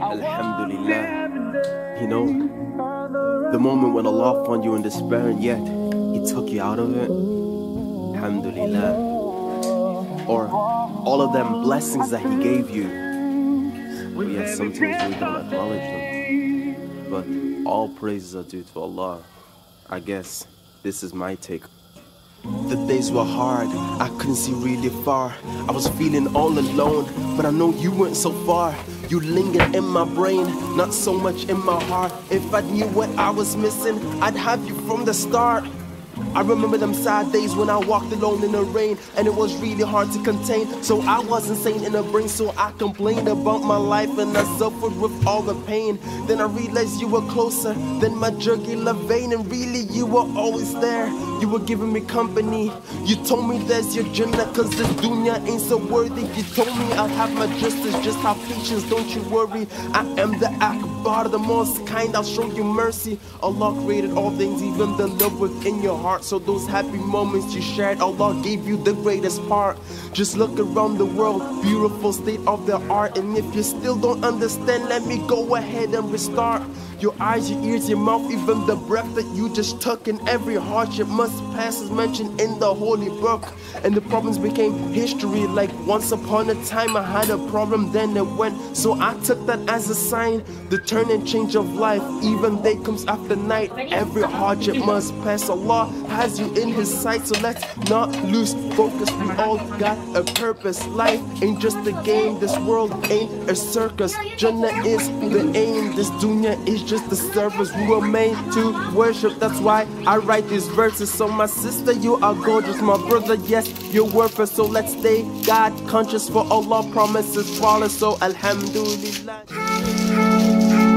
Alhamdulillah. You know, the moment when Allah found you in despair and yet He took you out of it. Alhamdulillah. Or all of them blessings that He gave you. But yet sometimes we don't acknowledge them. But all praises are due to Allah. I guess this is my take. The days were hard, I couldn't see really far. I was feeling all alone, but I know you weren't so far. You lingered in my brain, not so much in my heart. If I knew what I was missing, I'd have you from the start. I remember them sad days when I walked alone in the rain and it was really hard to contain. So I was insane in the brain, so I complained about my life and I suffered with all the pain. Then I realized you were closer than my jugular vein, and really you were always there. You were giving me company. You told me there's your Jannah, cause this dunya ain't so worthy. You told me I'll have my justice, just have patience, don't you worry. I am the Akbar, the most kind, I'll show you mercy. Allah created all things, even the love within your heart. So those happy moments you shared, Allah gave you the greatest part. Just look around the world, beautiful state of the art. And if you still don't understand, let me go ahead and restart. Your eyes, your ears, your mouth, even the breath that you just took, and every hardship must pass as mentioned in the holy book. And the problems became history, like once upon a time I had a problem, then it went. So I took that as a sign, the turn and change of life. Even day comes after night, every hardship must pass. Allah has you in His sight, so let's not lose focus. We all got a purpose. Life ain't just a game, this world ain't a circus. Jannah is the aim, this dunya is just the surface. We were made to worship, that's why I write these verses. So, my sister, you are gorgeous. My brother, yes, you're worth it. So, let's stay God conscious, for Allah promises flawless. So, Alhamdulillah. Música